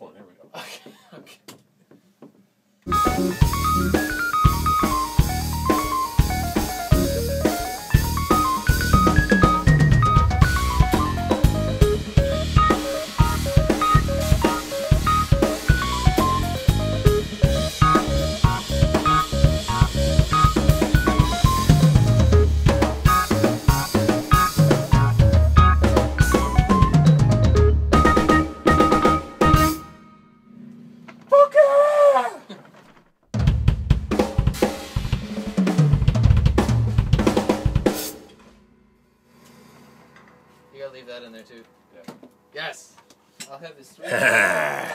one. Here we go. Okay. Okay. You gotta leave that in there too. Yeah. Yes. I'll have this three. now.